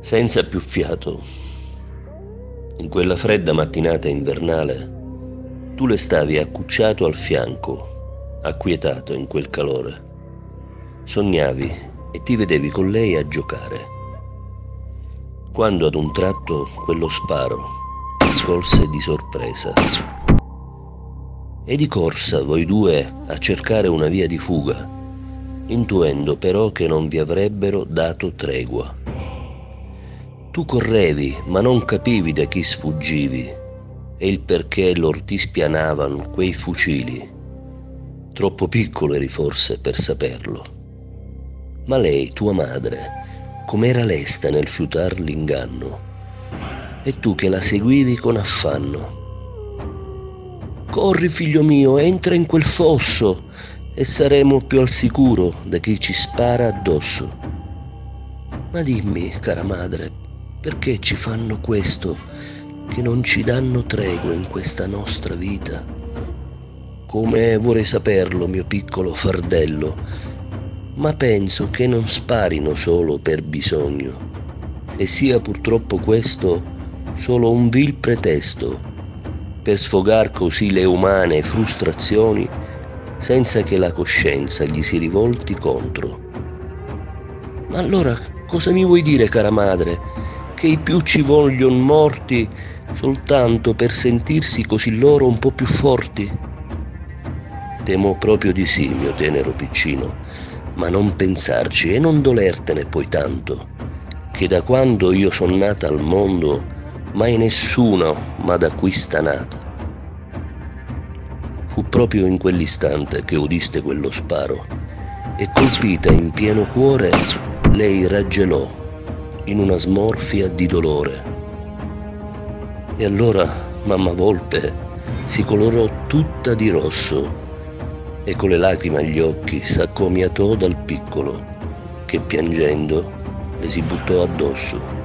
senza più fiato. In quella fredda mattinata invernale, tu le stavi accucciato al fianco, acquietato in quel calore. Sognavi e ti vedevi con lei a giocare. Quando ad un tratto quello sparo ti colse di sorpresa. E di corsa voi due a cercare una via di fuga, intuendo però che non vi avrebbero dato tregua. Tu correvi, ma non capivi da chi sfuggivi e il perché lor ti spianavano quei fucili. Troppo piccolo eri forse per saperlo. Ma lei, tua madre, com'era lesta nel fiutar l'inganno, e tu che la seguivi con affanno. Corri, figlio mio, entra in quel fosso e saremo più al sicuro da chi ci spara addosso. Ma dimmi, cara madre, perché ci fanno questo che non ci danno tregua in questa nostra vita? Come vorrei saperlo, mio piccolo fardello, ma penso che non sparino solo per bisogno e sia purtroppo questo solo un vil pretesto per sfogar così le umane frustrazioni senza che la coscienza gli si rivolti contro. Ma allora cosa mi vuoi dire, cara madre? Che i più ci voglion morti soltanto per sentirsi così loro un po' più forti? Temo proprio di sì, mio tenero piccino, ma non pensarci e non dolertene poi tanto, che da quando io son nata al mondo mai nessuno m'ha da qui stanata. Fu proprio in quell'istante che udiste quello sparo e colpita in pieno cuore lei raggelò in una smorfia di dolore. E allora mamma Volpe si colorò tutta di rosso e con le lacrime agli occhi s'accomiatò dal piccolo che piangendo le si buttò addosso.